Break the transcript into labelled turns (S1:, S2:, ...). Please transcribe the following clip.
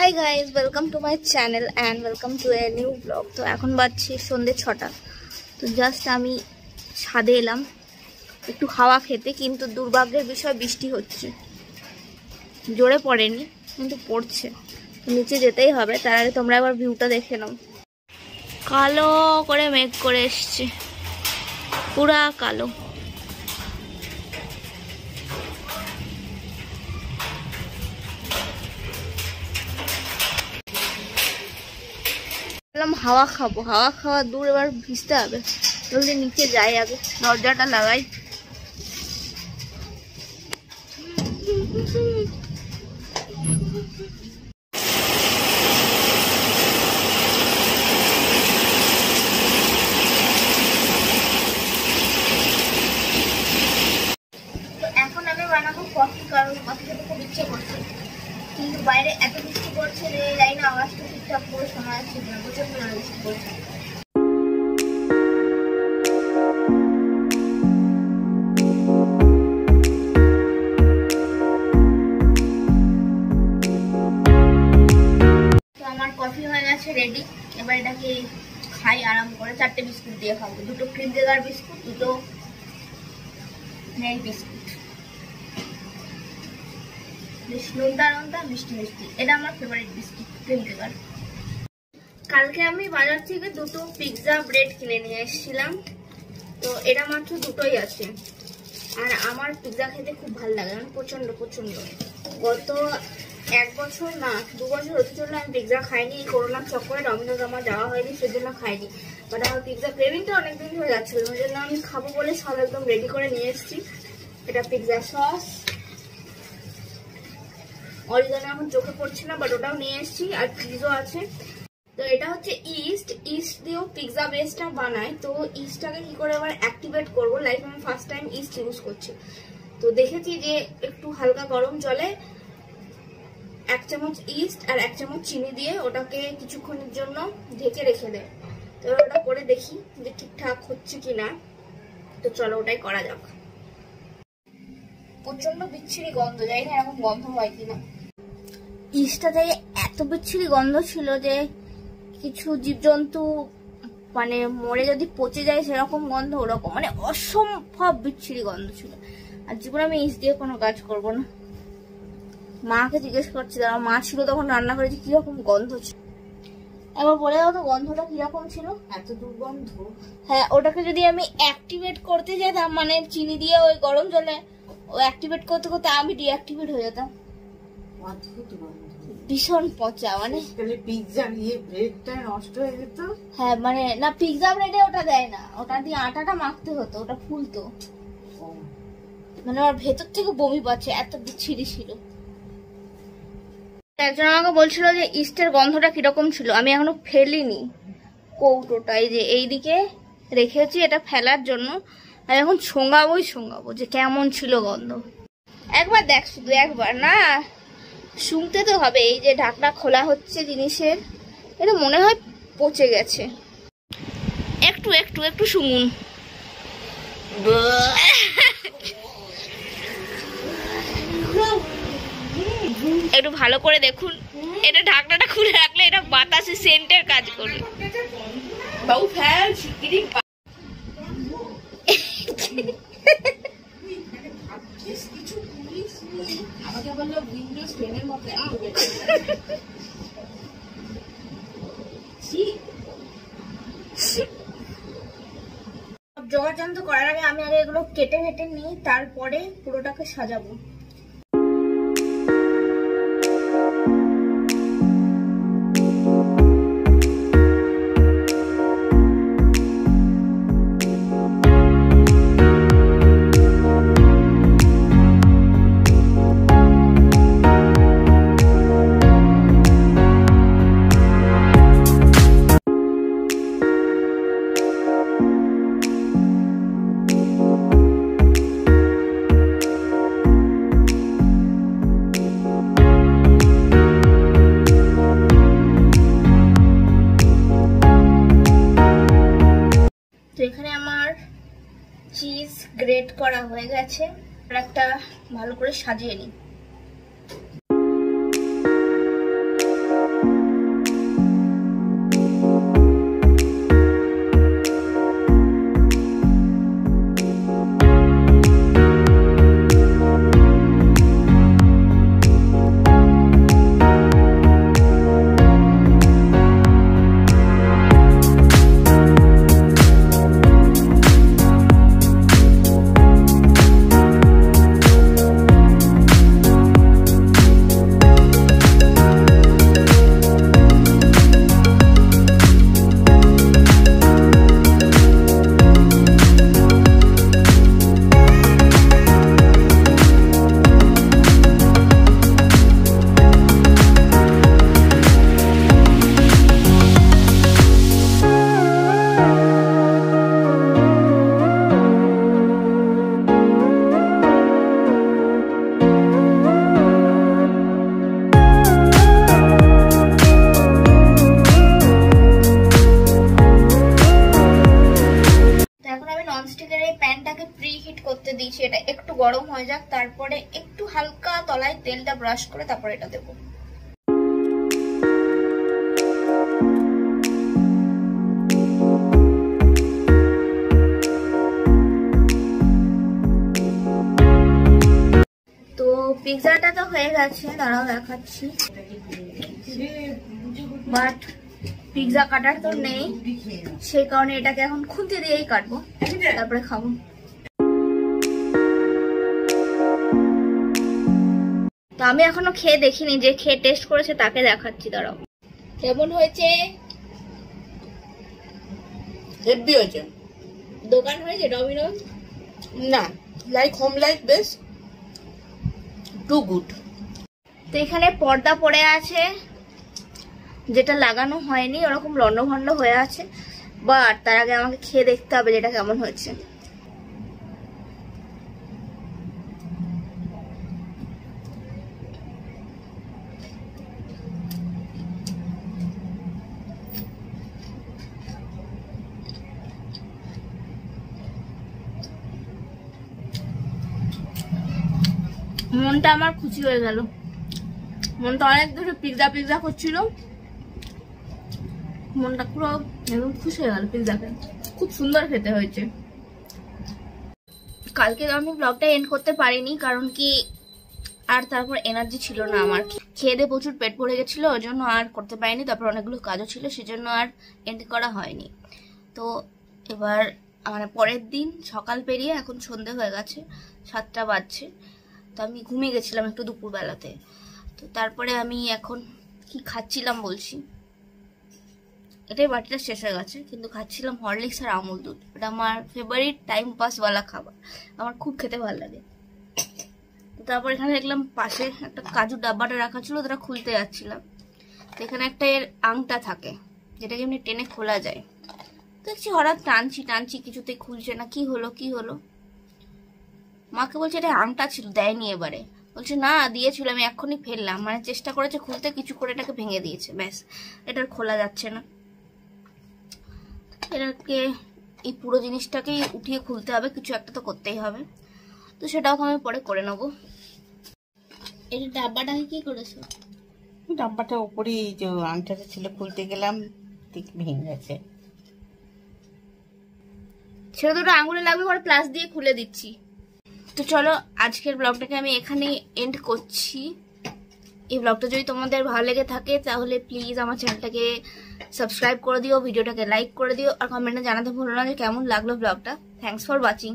S1: Hi guys welcome to my channel and welcome to a new blog তো এখন বাজছে সন্ধ্যে ছটা। তো জাস্ট আমি ছাদে এলাম। একটু হাওয়া খেতে, কিন্তু দুর্ভাগ্যের বিষয় বৃষ্টি হচ্ছে। জোরে পড়েনি, কিন্তু পড়ছে। তো নিচে যেতেই হবে, তার আগে তোমরা একবার ভিউটা দেখে নাও। কালো করে মেঘ করে এসছে। পুরা কালো। হাওয়া খাব। হাওয়া খাওয়া দূর এবার ভিজতে হবে। জলদি নিচে যাই আগে। দরজাটা লাগাই। এখন আমি বানাবো কফি, কারণ কফি খেতে খুব ইচ্ছে করছে। কিন্তু বাইরে এত বৃষ্টি পড়ছে যে জানি না আওয়াজটা ঠিকঠাক করে শোনা যাচ্ছে কিনা প্রচণ্ড বৃষ্টি পড়ছে। কফি হয়ে গেছে রেডি এবার এটাকে খাই আরাম করে, চারটে বিস্কুট দিয়ে খাব। দুটো ক্রিম জেগার বিস্কুট, দুটো নেই বিস্কুট। বেশ নোনতা নোনতা মিষ্টি মিষ্টি। এটা আমার ফেভারিট বিস্কুট কালকে আমি বাজার থেকে দুটো পিৎজা ব্রেড কিনে নিয়ে এসেছিলাম। তো এটা মাত্র দুটোই আছে। আর আমার পিৎজা খেতে খুব ভালো লাগে মানে প্রচণ্ড প্রচণ্ড গত এক বছর না, দু বছর হতে চললে আমি পিৎজা খাইনি এই করোনার চক্করে ডমিনোজ আমার যাওয়া হয়নি, সেজন্য খাইনি। বাট আমার পিৎজা ক্রেভিংটা অনেকদিন হয়ে যাচ্ছিল, ওই জন্য আমি খাব বলে সব একদম রেডি করে নিয়ে এসেছি। এটা পিৎজা সস অরিগানো এখন চোখে পড়ছে না বাট ওটাও নিয়ে এসেছি, আর চিজও আছে। তো এটা হচ্ছে ইস্ট ইস্ট দিয়েও পিৎজা বেসটা বানায় তো ইস্টটাকে কি করে আবার অ্যাক্টিভেট করব? লাইফ আমি ফার্স্ট টাইম ইস্ট ইউজ করছি। তো দেখেছি যে একটু হালকা গরম জলে এক চামচ ইস্ট আর এক চামচ চিনি দিয়ে ওটাকে কিছুক্ষণের জন্য ঢেকে রেখে দেয় তো ওটা করে দেখি যে ঠিকঠাক হচ্ছে কিনা। তো চলো ওটাই করা যাক। প্রচণ্ড বিচ্ছিরি গন্ধ, জানি না এরকম গন্ধ হয় কিনা। ইস্টটাতে এত বিচ্ছিরি গন্ধ ছিল যে কিছু জীবজন্তু মানে মরে যদি পচে যায় সেরকম গন্ধ, ওরকম মানে অসম্ভব বিচ্ছিরি গন্ধ ছিল। আর জীবনে আমি ইস দিয়ে কোনো কাজ করব না। মাকে জিজ্ঞেস করছি দাঁড়া মা ছিল তখন রান্না করেছি, কীরকম গন্ধ ছিল? এবার বলে দাও তো গন্ধটা কীরকম ছিল।
S2: এত দুর্গন্ধ।
S1: হ্যাঁ ওটাকে যদি আমি অ্যাক্টিভেট করতে যেতাম মানে চিনি দিয়ে ওই গরম জলে ও অ্যাক্টিভেট করতে করতে আমি ডিঅ্যাক্টিভেট হয়ে যেতাম।
S2: অদ্ভুত গন্ধ
S1: ভীষণ পচা মানে
S2: তাহলে পিৎজা ইয়ে ব্রেডটা নষ্ট হয়ে যেত।
S1: হ্যাঁ মানে না পিৎজা ব্রেডে ওটা দেয় না। ওটা দিয়ে আটাটা মাখতে হতো ওটা ফুলতো। মানে আমার ভেতর থেকে বমি পাচ্ছে এত বিচ্ছিরি ছিল একজন আমাকে বলছিল যে ইস্টের গন্ধটা কীরকম ছিল আমি এখনও ফেলিনি। কৌটোটা এই যে এইদিকে রেখেছি এটা ফেলার জন্য। আর এখন শোঙাবোই শোঙাবো যে কেমন ছিল গন্ধ। একবার দেখ শুধু একবার না। শুনতে তো হবে, এই যে ঢাকনা খোলা হচ্ছে জিনিসের এটা মনে হয় পচে গেছে। একটু একটু একটু শুনুন। একটু ভালো করে দেখুন, এটা ঢাকনাটা খুলে রাখলে এটা বাতাসে সেন্টের কাজ করবে যোগাযন্ত্র করার আগে আমি আগে এগুলো কেটে কেটে নিই তারপরে পুরোটাকে সাজাবো। চিজ গ্রেট করা হয়ে গেছে। আর একটা ভালো করে সাজিয়ে নিই। হয়ে যাক, তারপরে একটু হালকা তলায় তেলটা ব্রাশ করে তারপরে এটা দেবো। পিৎজাটা তো হয়ে গেছে, দাঁড়াও দেখাচ্ছি। বাট পিৎজা কাটার তো নেই, সেই কারণে এটাকে এখন খুঁজে দিয়েই কাটবো। তারপরে খাব। তো আমি এখনও খেয়ে দেখিনি যে খেয়ে টেস্ট করেছে তাকে দেখাচ্ছি দাঁড়াও। কেমন হয়েছে?
S2: হেভি হয়েছে।
S1: দোকান হয়েছে ডমিনোজ?
S2: না লাইক হোম লাইক বেশ টু গুড
S1: তো এখানে পর্দা পড়ে আছে যেটা লাগানো হয়নি ওরকম লন্ডভন্ড হয়ে আছে বাট তার আগে আমাকে খেয়ে দেখতে হবে যেটা কেমন হয়েছে। মনটা আমার খুশি হয়ে গেল। মনটা অনেক ধরে পিৎজা পিৎজা করছিল। মনটা পুরো একদম খুশি হয়ে গেল পিৎজাকে খুব সুন্দর খেতে হয়েছে। কালকে আমি ব্লগটা এন্ড করতে পারিনি, কারণ কি আর তারপর এনার্জি ছিল না আমার। খেয়ে দিয়ে প্রচুর পেট ভরে গেছিল, ওই জন্য আর করতে পারিনি। তারপর অনেকগুলো কাজও ছিল, সেজন্য আর এন্ড করা হয়নি। তো এবার মানে পরের দিন সকাল পেরিয়ে এখন সন্ধে হয়ে গেছে, সাতটা বাজছে। তো আমি ঘুমিয়ে গেছিলাম একটু দুপুরবেলাতে। তো তারপরে আমি এখন কি খাচ্ছিলাম বলছি? এটাই বাটিটা শেষ হয়ে গেছে, কিন্তু খাচ্ছিলাম হরলিক্স আর আমুল দুধ। এটা আমার ফেভারিট টাইম পাসওয়ালা খাবার। আমার খুব খেতে ভালো লাগে। তারপর এখানে দেখলাম পাশে একটা কাজু ডাব্বাটা রাখা ছিল, ওটা খুলতে যাচ্ছিলাম। তো এখানে একটা এর আংটা থাকে, যেটাকে এমনি টেনে খোলা যায়। দেখছি হঠাৎ টানছি টানছি, কিছুতেই খুলছে না, কি হলো কি হলো? মাকে বলছে এটা আংটা ছিল দেয়নি এবারে। বলছে না দিয়েছিল আমি এক্ষুনি ফেললাম। মানে চেষ্টা করেছে খুলতে কিছু করে এটাকে ভেঙে দিয়েছে ব্যাস। এটা আর খোলা যাচ্ছে না। এটাকে এই পুরো জিনিসটাকেই উঠিয়ে খুলতে হবে কিছু একটা তো করতেই হবে। তো সেটাও আমি পরে করে নেব। এই ডাব্বাটাকে কি করেছ?
S2: ডাব্বাটা ওপরেই যে আংটাটা ছিল খুলতে গেলাম ঠিক ভেঙে গেছে।
S1: সেটা দুটো আঙুলে লাগবে পরে প্লাস দিয়ে খুলে দিচ্ছি। তো চলো, আজকের ব্লগটাকে আমি এখানেই এন্ড করছি। এই ব্লগটা যদি তোমাদের ভালো লেগে থাকে, তাহলে প্লিজ আমার চ্যানেলটাকে সাবস্ক্রাইব করে দিও, ভিডিওটাকে লাইক করে দিও, আর কমেন্টে জানাতে ভুলো না যে কেমন লাগল ব্লগটা থ্যাংকস ফর ওয়াচিং